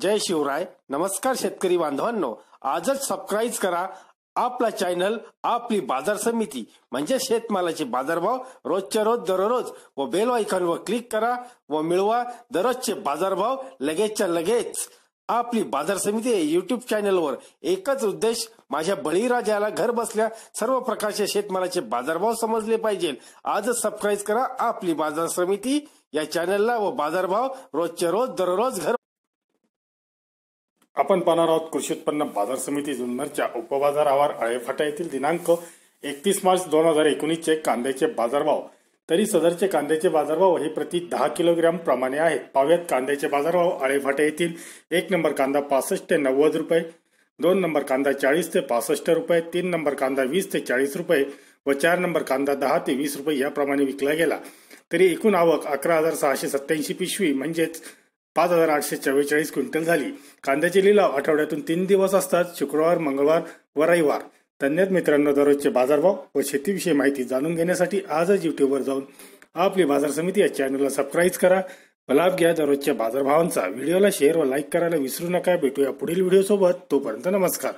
जय शिवराय. नमस्कार शेतकरी बांधवांनो. आजच सबस्क्राईब करा आपला चॅनल आपली बाजार समिती. म्हणजे शेतमालाचे बाजारभाव रोजच्या रोज दररोज व बेल आयकॉनवर क्लिक करा व मिळवा दररोजचे बाजारभाव लगेचच्या लगेच. आपली बाजार समिती युट्यूब चॅनलवर एकच उद्देश माझ्या बळीराजाला घर बसल्या सर्व प्रकारच्या शेतमालाचे बाजारभाव समजले पाहिजे. आजच सबस्क्राईब करा आपली बाजार समिती. या चॅनलला व बाजारभाव रोजच्या रोज दररोज घर आपण पाहणार आहोत कृषी उत्पन्न बाजार समिती जुन्नरच्या उपबाजारावर आळेफाटा येथील दिनांक एकतीस मार्च दोन हजार एकोणीसचे कांद्याचे बाजारभाव. तरी सदरचे कांद्याचे बाजारभाव हे प्रति दहा किलोग्रॅम प्रमाणे आहेत. पाव्यात कांद्याचे बाजारभाव. आळेफाटा येथील एक नंबर कांदा पासष्ट ते नव्वद रुपये दोन नंबर कांदा चाळीस ते पासष्ट रुपये तीन नंबर कांदा वीस ते चाळीस रुपये व चार नंबर कांदा दहा ते वीस रुपये याप्रमाणे विकला गेला. तरी एकूण आवक अकरा हजार सहाशे सत्याऐंशी पिशवी म्हणजेच पाच हजार आठशे चव्वेचाळीस क्विंटल झाली. कांद्याचे लिलाव आठवड्यातून तीन दिवस असतात. शुक्रवार मंगळवार व रविवार धन्यवाद मित्रांनो दररोजचे बाजारभाव व शेतीविषयी माहिती जाणून घेण्यासाठी आजच युट्यूबवर जाऊन आपली बाजार समिती या चॅनलला सबस्क्राईब करा. व लाभ घ्या दररोजच्या बाजारभावांचा. व्हिडिओला शेअर व लाईक करायला विसरू नका. भेटूया पुढील व्हिडिओ सोबत तोपर्यंत नमस्कार.